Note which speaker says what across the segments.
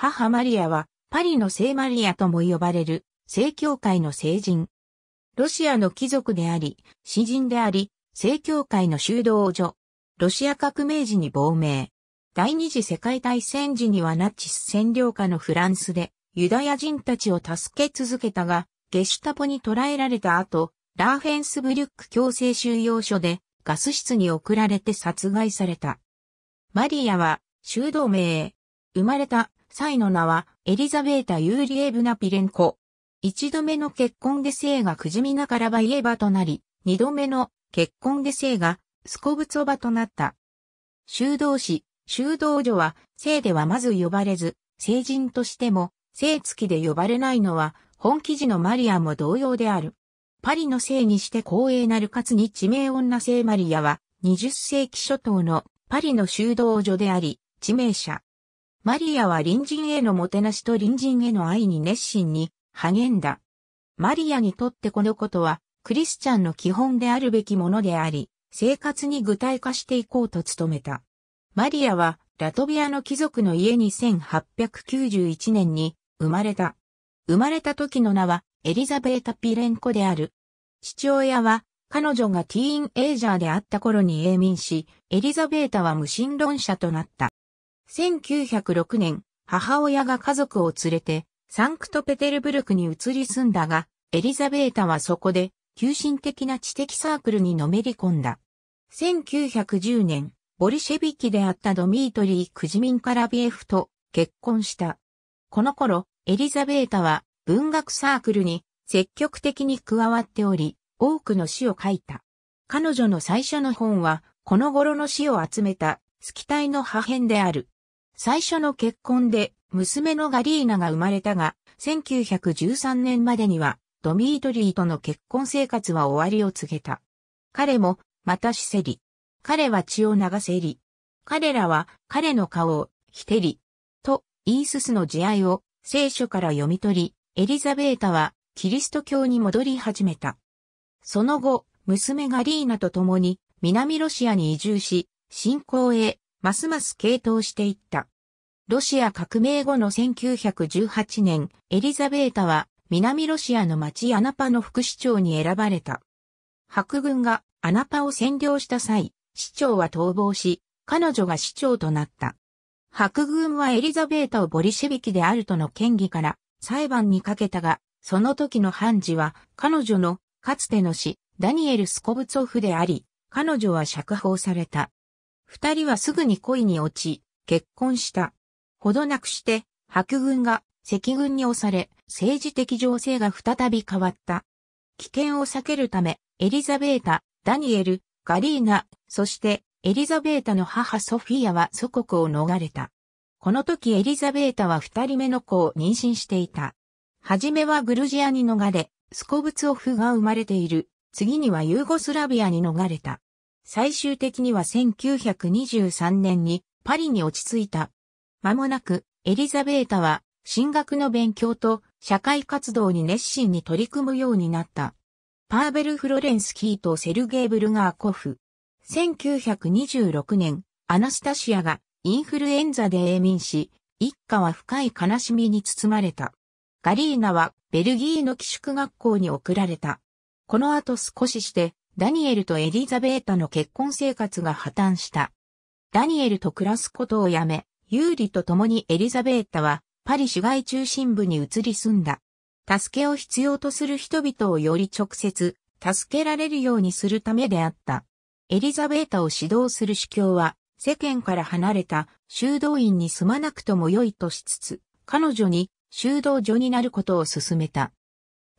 Speaker 1: 母マリアはパリの聖マリアとも呼ばれる聖教会の聖人。ロシアの貴族であり、詩人であり、聖教会の修道所。ロシア革命時に亡命。第二次世界大戦時にはナチス占領下のフランスでユダヤ人たちを助け続けたが、ゲシュタポに捕らえられた後、ラーフェンスブリュック強制収容所でガス室に送られて殺害された。マリアは修道名。生まれた際の名はエリザベータ・ユーリエブナ・ピレンコ。一度目の結婚で生がクジミナカラバイエバとなり、二度目の結婚で生がスコブツォバとなった。修道士、修道女は、聖ではまず呼ばれず、聖人としても、聖付きで呼ばれないのは、本記事のマリアも同様である。パリの聖にして光栄なるかつに地名女聖マリアは、20世紀初頭のパリの修道女であり、地名者。マリアは隣人へのもてなしと隣人への愛に熱心に励んだ。マリアにとってこのことは、クリスチャンの基本であるべきものであり、生活に具体化していこうと努めた。マリアは、ラトビアの貴族の家に1891年に生まれた。生まれた時の名はエリザベータ・ピレンコである。父親は彼女がティーンエイジャーであった頃に永眠し、エリザベータは無神論者となった。1906年、母親が家族を連れてサンクトペテルブルクに移り住んだが、エリザベータはそこで急進的な知的サークルにのめり込んだ。1910年、ボリシェビキであったドミートリー・クジミン・カラビエフと結婚した。この頃、エリザベータは文学サークルに積極的に加わっており、多くの詩を書いた。彼女の最初の本は、この頃の詩を集めた、スキタイの破片である。最初の結婚で、娘のガリーナが生まれたが、1913年までには、ドミートリーとの結婚生活は終わりを告げた。彼も、またしせり。彼は血を流せり。彼らは、彼の顔を、ひてり。と、イーススの慈愛を、聖書から読み取り、エリザベータは、キリスト教に戻り始めた。その後、娘ガリーナと共に、南ロシアに移住し、信仰へ、ますます傾倒していった。ロシア革命後の1918年、エリザベータは南ロシアの町アナパの副市長に選ばれた。白軍がアナパを占領した際、市長は逃亡し、彼女が市長となった。白軍はエリザベータをボリシェビキであるとの権疑から裁判にかけたが、その時の判事は彼女のかつての死、ダニエル・スコブツォフであり、彼女は釈放された。二人はすぐに恋に落ち、結婚した。ほどなくして、白軍が赤軍に押され、政治的情勢が再び変わった。危険を避けるため、エリザベータ、ダニエル、ガリーナ、そしてエリザベータの母ソフィアは祖国を逃れた。この時エリザベータは二人目の子を妊娠していた。はじめはグルジアに逃れ、スコブツオフが生まれている。次にはユーゴスラビアに逃れた。最終的には1923年にパリに落ち着いた。間もなくエリザベータは進学の勉強と社会活動に熱心に取り組むようになった。パーベル・フロレンスキーとセルゲー・ブルガーコフ。1926年、アナスタシアがインフルエンザで永眠し、一家は深い悲しみに包まれた。ガリーナはベルギーの寄宿学校に送られた。この後少しして、ダニエルとエリザベータの結婚生活が破綻した。ダニエルと暮らすことをやめ、ユーリと共にエリザベータはパリ市街中心部に移り住んだ。助けを必要とする人々をより直接、助けられるようにするためであった。エリザベータを指導する主教は、世間から離れた修道院に住まなくとも良いとしつつ、彼女に修道女になることを勧めた。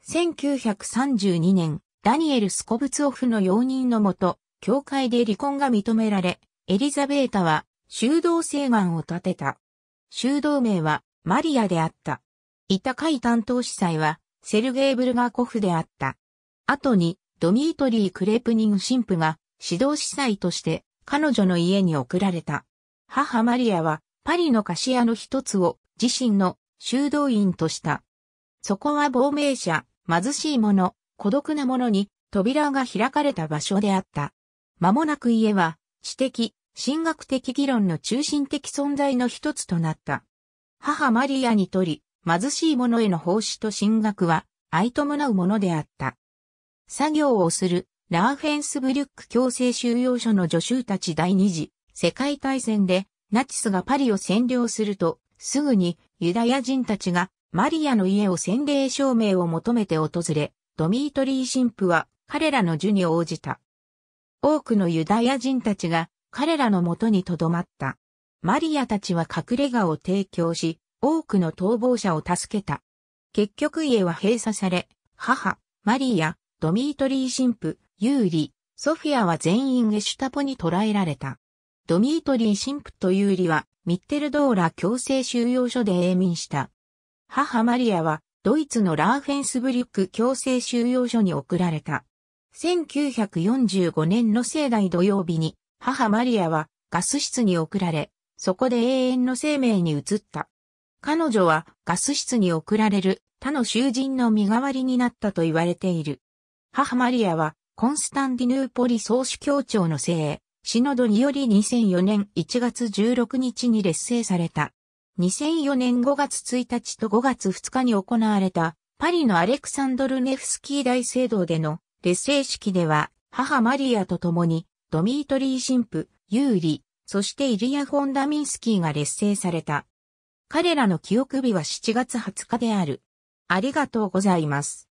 Speaker 1: 1932年、ダニエル・スコブツオフの容認のもと、教会で離婚が認められ、エリザベータは修道請願を立てた。修道名はマリアであった。いた会担当司祭はセルゲー・ブルガコフであった。後にドミートリー・クレプニング神父が指導司祭として彼女の家に送られた。母マリアはパリの菓子屋の一つを自身の修道院とした。そこは亡命者、貧しい者、孤独な者に扉が開かれた場所であった。間もなく家は知的、神学的議論の中心的存在の一つとなった。母マリアにとり、貧しい者への奉仕と進学は、愛伴うものであった。作業をする、ラーフェンスブリュック強制収容所の助手たち第二次世界大戦でナチスがパリを占領すると、すぐにユダヤ人たちがマリアの家を洗礼証明を求めて訪れ、ドミートリー神父は彼らの授に応じた。多くのユダヤ人たちが彼らのもとに留まった。マリアたちは隠れ家を提供し、多くの逃亡者を助けた。結局家は閉鎖され、母、マリア、ドミートリー神父、ユーリ、ソフィアは全員ゲシュタポに捕らえられた。ドミートリー神父とユーリはミッテルドーラ強制収容所で永眠した。母マリアはドイツのラーフェンスブリュック強制収容所に送られた。1945年の盛大土曜日に母マリアはガス室に送られ、そこで永遠の生命に移った。彼女はガス室に送られる他の囚人の身代わりになったと言われている。母マリアは、コンスタンティヌーポリ総主教庁の聖へ、シノドにより2004年1月16日に列聖された。2004年5月1日と5月2日に行われた、パリのアレクサンドルネフスキー大聖堂での劣勢式では、母マリアと共に、ドミートリー神父、ユーリ、そしてイリア・フォンダミンスキーが劣勢された。彼らの記憶日は7月20日である。ありがとうございます。